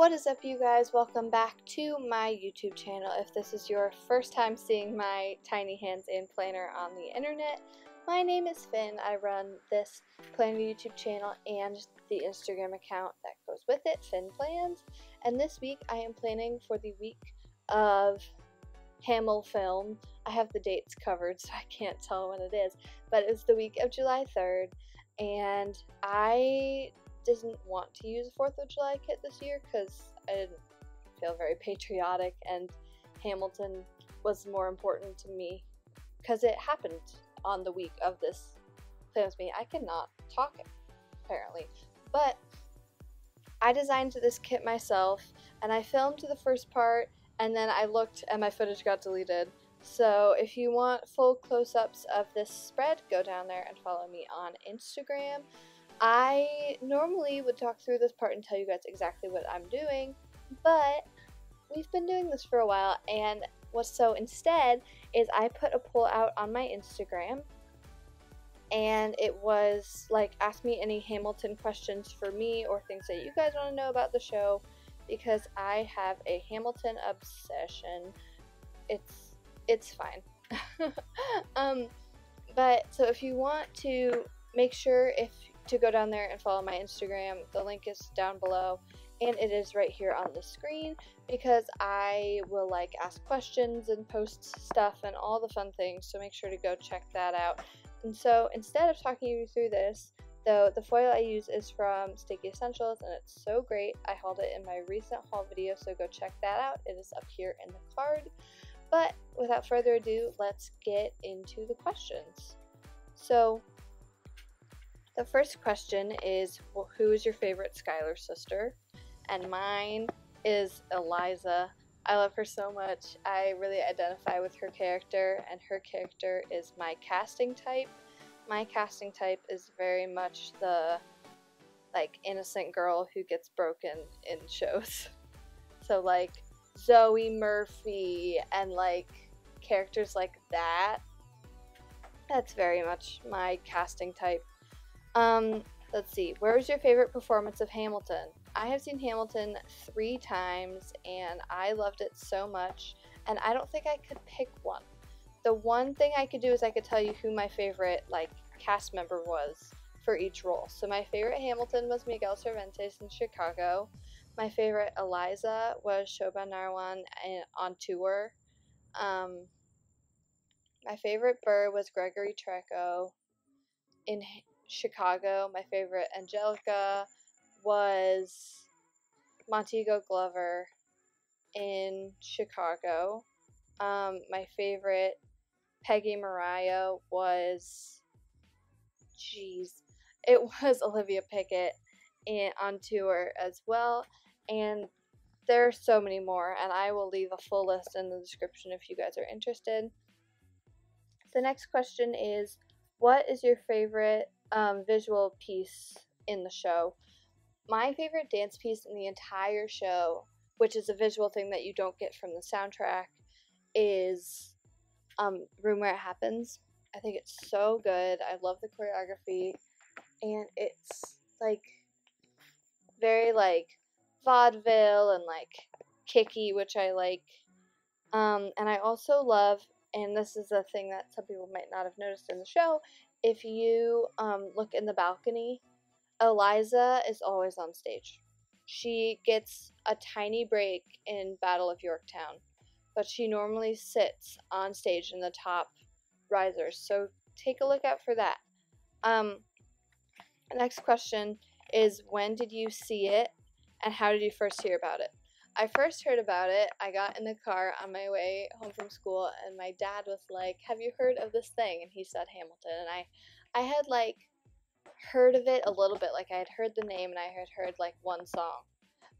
What is up, you guys? Welcome back to my YouTube channel. If this is your first time seeing my tiny hands and planner on the internet, my name is Fionn. I run this planner YouTube channel and the Instagram account that goes with it, Fionn Plans. And this week I am planning for the week of Hamil film. I have the dates covered, so I can't tell when it is, but it's the week of July 3rd, and I didn't want to use a 4th of July kit this year because I didn't feel very patriotic and Hamilton was more important to me because it happened on the week of this With Me. I cannot talk apparently, but I designed this kit myself and I filmed the first part and then I looked and my footage got deleted. So if you want full close-ups of this spread, go down there and follow me on Instagram. I normally would talk through this part and tell you guys exactly what I'm doing, but we've been doing this for a while, and what's so instead is I put a poll out on my Instagram, and it was like, ask me any Hamilton questions for me or things that you guys want to know about the show, because I have a Hamilton obsession. It's it's fine. um, but so if you want to make sure if to go down there and follow my Instagram. The link is down below and it is right here on the screen because I will like ask questions and post stuff and all the fun things. So make sure to go check that out. And so instead of talking you through this, though the foil I use is from Sticky Essentials and it's so great. I hauled it in my recent haul video, so go check that out. It is up here in the card. But without further ado, let's get into the questions. So the first question is well, Who is your favorite Schuyler sister? And mine is Eliza. I love her so much. I really identify with her character, and her character is my casting type. My casting type is very much the like innocent girl who gets broken in shows. So like Zoe Murphy and like characters like that. That's very much my casting type. Um, let's see. Where was your favorite performance of Hamilton? I have seen Hamilton three times and I loved it so much, and I don't think I could pick one. The one thing I could do is I could tell you who my favorite like cast member was for each role. So my favorite Hamilton was Miguel Cervantes in Chicago. My favorite Eliza was Shoba Narayan on tour. Um, my favorite Burr was Gregory Treco in Chicago. My favorite Angelica was Montego Glover in Chicago. Um, my favorite Peggy Maria was, jeez, it was Olivia Puckett in, on tour as well. And there are so many more, and I will leave a full list in the description if you guys are interested. The next question is What is your favorite um, visual piece in the show. My favorite dance piece in the entire show, which is a visual thing that you don't get from the soundtrack, is um, Room Where It Happens. I think it's so good. I love the choreography, and it's like very like vaudeville and like kicky, which I like. Um, and I also love, and this is a thing that some people might not have noticed in the show, if you um, look in the balcony, Eliza is always on stage. She gets a tiny break in Battle of Yorktown, but she normally sits on stage in the top risers. So take a look out for that. Um, next question is when did you see it and how did you first hear about it? I first heard about it. I got in the car on my way home from school, and my dad was like, "Have you heard of this thing?" And he said Hamilton, and I, I had like heard of it a little bit. Like I had heard the name, and I had heard like one song,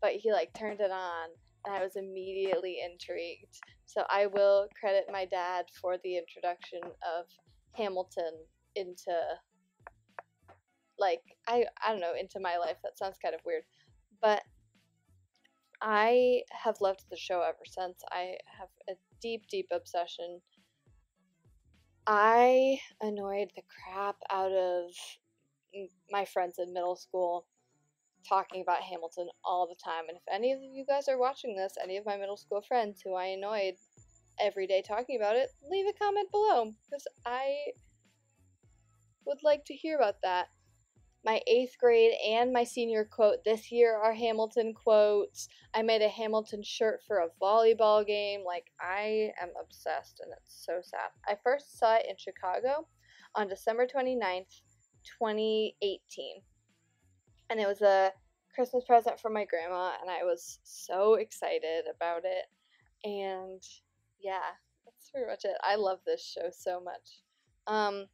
but he like turned it on, and I was immediately intrigued. So I will credit my dad for the introduction of Hamilton into like I I don't know into my life. That sounds kind of weird, but I have loved the show ever since. I have a deep, deep obsession. I annoyed the crap out of my friends in middle school talking about Hamilton all the time. And if any of you guys are watching this, any of my middle school friends who I annoyed every day talking about it, leave a comment below because I would like to hear about that. My eighth grade and my senior quote this year are Hamilton quotes. I made a Hamilton shirt for a volleyball game. Like, I am obsessed and it's so sad. I first saw it in Chicago on December 29th, 2018 and it was a Christmas present from my grandma, and I was so excited about it. And yeah, that's pretty much it. I love this show so much. Um,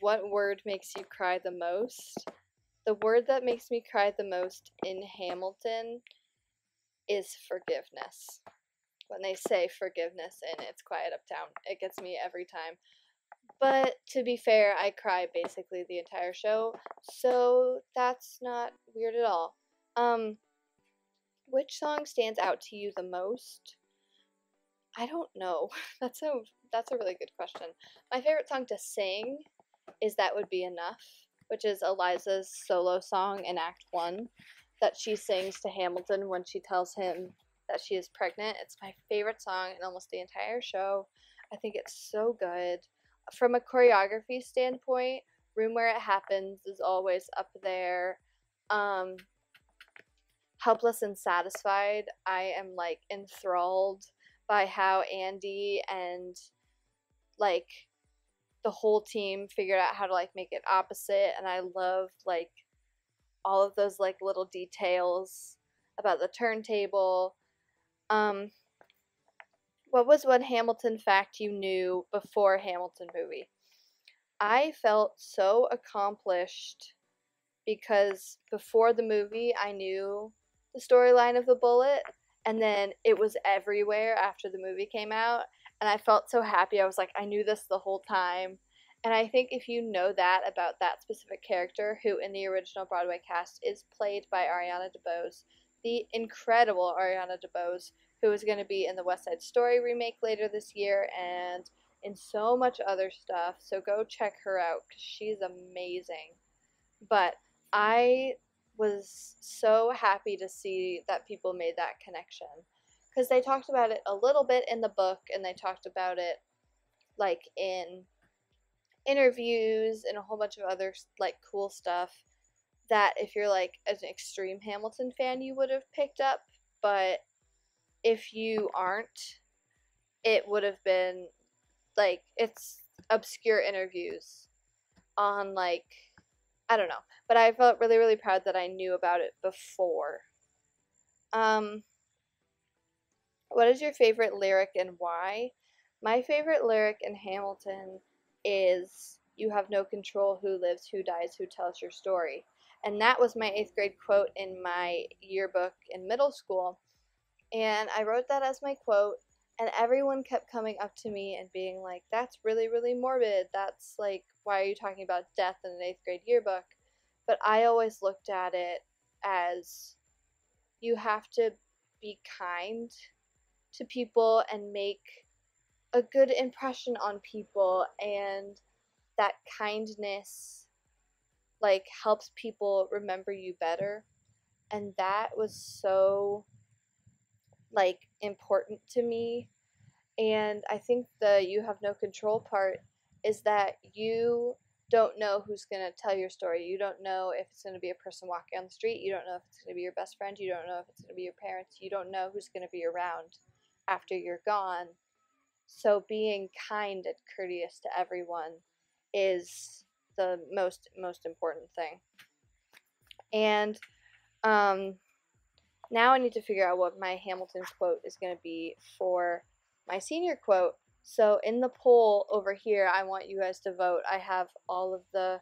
what word makes you cry the most? The word that makes me cry the most in Hamilton is forgiveness. When they say forgiveness and It's Quiet Uptown, it gets me every time. But to be fair, I cry basically the entire show, so that's not weird at all. Um, which song stands out to you the most? I don't know. That's a that's a really good question. My favorite song to sing is That Would Be Enough, which is Eliza's solo song in Act 1 that she sings to Hamilton when she tells him that she is pregnant. It's my favorite song in almost the entire show. I think it's so good from a choreography standpoint, Room Where It Happens is always up there. Um, Helpless and Satisfied, I am like enthralled by how Andy and like the whole team figured out how to like make it opposite and I love like all of those like little details about the turntable. Um what was one Hamilton fact you knew before Hamilton movie? I felt so accomplished because before the movie I knew the storyline of the bullet and then it was everywhere after the movie came out and I felt so happy. I was like I knew this the whole time. And I think if you know that about that specific character who in the original Broadway cast is played by Ariana DeBose, the incredible Ariana DeBose who is going to be in the West Side Story remake later this year and in so much other stuff. So go check her out because she's amazing. But I was so happy to see that people made that connection because they talked about it a little bit in the book and they talked about it like in interviews and a whole bunch of other like cool stuff that if you're like an extreme Hamilton fan you would have picked up but if you aren't, it would have been like it's obscure interviews on like I don't know, but I felt really really proud that I knew about it before. Um what is your favorite lyric and why? My favorite lyric in Hamilton is you have no control who lives, who dies, who tells your story. And that was my 8th grade quote in my yearbook in middle school and I wrote that as my quote, and everyone kept coming up to me and being like, That's really, really morbid. That's like, why are you talking about death in an eighth grade yearbook? But I always looked at it as you have to be kind to people and make a good impression on people and that kindness like helps people remember you better and that was so like important to me. And I think the you have no control part is that you don't know who's going to tell your story. You don't know if it's going to be a person walking on the street. You don't know if it's going to be your best friend. You don't know if it's going to be your parents. You don't know who's going to be around after you're gone. So being kind and courteous to everyone is the most most important thing. And um now I need to figure out what my Hamilton's quote is going to be for my senior quote. So in the poll over here, I want you guys to vote. I have all of the,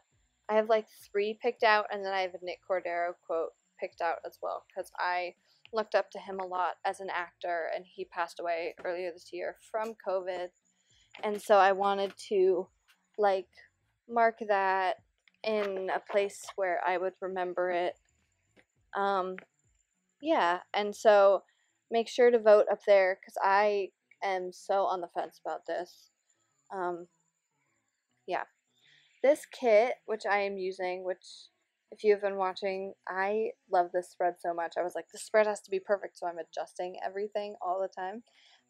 I have like three picked out, and then I have a Nick Cordero quote picked out as well because I looked up to him a lot as an actor, and he passed away earlier this year from COVID. And so I wanted to like mark that in a place where I would remember it. Um, yeah, and so make sure to vote up there because I am so on the fence about this. Um, yeah. This kit, which I am using, which if you've been watching, I love this spread so much. I was like, the spread has to be perfect, so I'm adjusting everything all the time.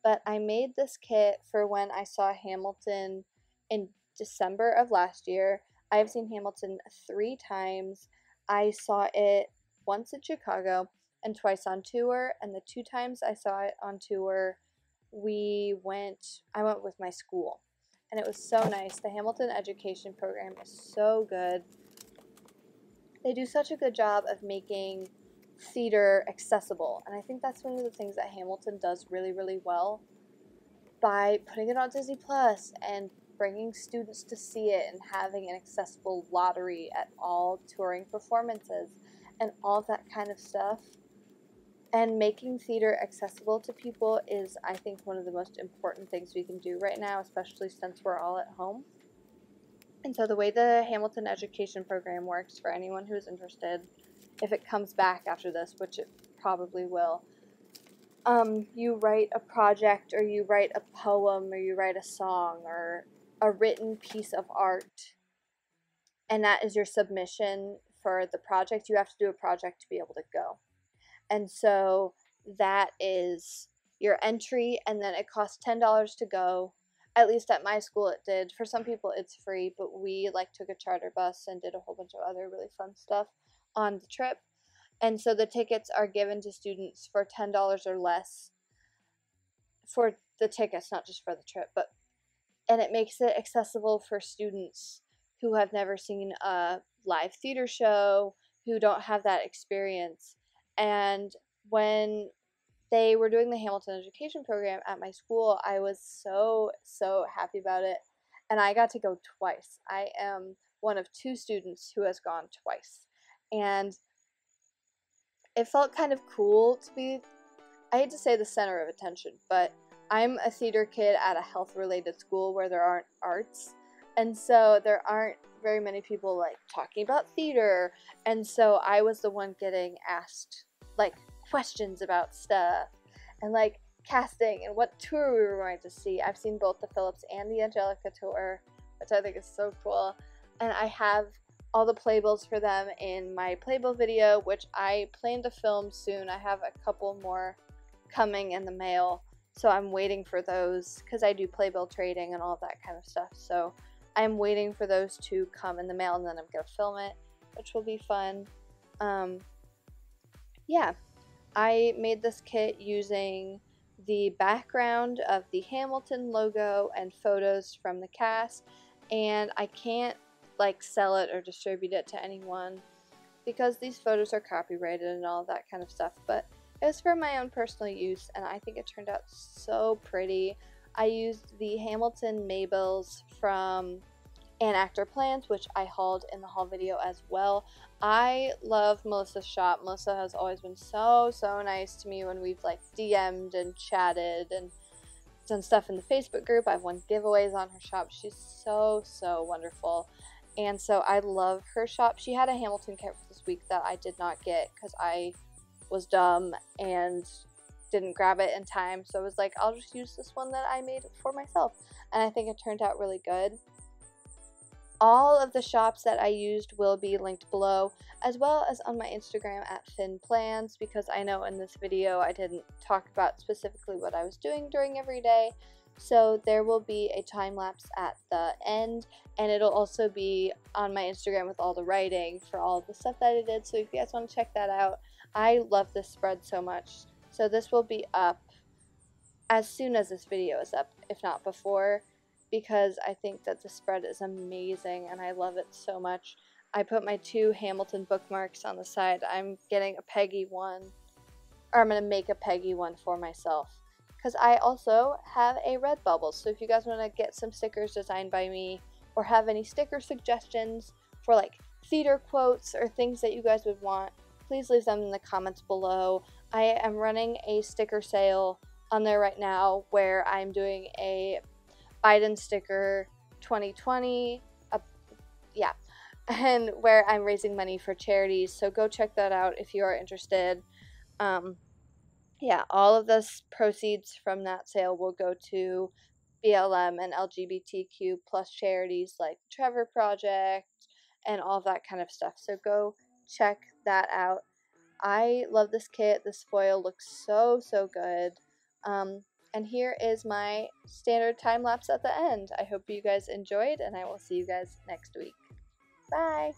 But I made this kit for when I saw Hamilton in December of last year. I've seen Hamilton three times. I saw it once in Chicago and twice on tour, and the two times I saw it on tour, we went, I went with my school. And it was so nice. The Hamilton Education Program is so good they do such a good job of making theater accessible. And I think that's one of the things that Hamilton does really, really well by putting it on Disney Plus and bringing students to see it and having an accessible lottery at all touring performances and all that kind of stuff. And making theater accessible to people is, I think, one of the most important things we can do right now, especially since we're all at home. And so the way the Hamilton Education Program works for anyone who is interested, if it comes back after this, which it probably will, um, you write a project or you write a poem or you write a song or a written piece of art, and that is your submission for the project. You have to do a project to be able to go. And so that is your entry, and then it costs $10 to go. At least at my school it did. For some people it's free but we like took a charter bus and did a whole bunch of other really fun stuff on the trip. And so the tickets are given to students for $10 or less for the tickets not just for the trip but and it makes it accessible for students who have never seen a live theater show who don't have that experience and when they were doing the Hamilton Education Program at my school, I was so, so happy about it. And I got to go twice. I am one of two students who has gone twice. And it felt kind of cool to be, I hate to say the center of attention, but I'm a theater kid at a health related school where there aren't arts. And so there aren't very many people like talking about theater. And so I was the one getting asked, like, questions about stuff and like casting and what tour we were going to see. I've seen both the Phillips and the Angelica tour, which I think is so cool. And I have all the playbills for them in my playbill video, which I plan to film soon. I have a couple more coming in the mail, so I'm waiting for those because I do playbill trading and all that kind of stuff. So I'm waiting for those to come in the mail and then I'm gonna film it, which will be fun. Um, yeah, I made this kit using the background of the Hamilton logo and photos from the cast and I can't like sell it or distribute it to anyone because these photos are copyrighted and all that kind of stuff but it was for my own personal use and I think it turned out so pretty. I used the Hamilton Maybills from AnActorPlans, which I hauled in the haul video as well. I love Melissa's shop. Melissa has always been so, so nice to me when we've like DM'd and chatted and done stuff in the Facebook group. I've won giveaways on her shop. She's so, so wonderful. And so I love her shop. She had a Hamilton kit this week that I did not get because I was dumb and didn't grab it in time. So I was like, I'll just use this one that I made for myself. And I think it turned out really good. All of the shops that I used will be linked below, as well as on my Instagram at Fionn Plans, because I know in this video I didn't talk about specifically what I was doing during every day. So there will be a time lapse at the end, and it'll also be on my Instagram with all the writing for all the stuff that I did. So if you guys want to check that out, I love this spread so much. So this will be up as soon as this video is up, if not before because I think that the spread is amazing and I love it so much. I put my two Hamilton bookmarks on the side. I'm getting a Peggy one, or I'm going to make a Peggy one for myself. Because I also have a Redbubble. So if you guys want to get some stickers designed by me or have any sticker suggestions for like theater quotes or things that you guys would want, please leave them in the comments below. I am running a sticker sale on there right now where I'm doing a Biden sticker 2020. Uh, yeah. And where I'm raising money for charities. So go check that out if you are interested. Um, yeah, all of the proceeds from that sale will go to BLM and LGBTQ plus charities like Trevor Project and all that kind of stuff. So go check that out. I love this kit. This foil looks so, so good. Um, and here is my standard time lapse at the end. I hope you guys enjoyed, and I will see you guys next week. Bye!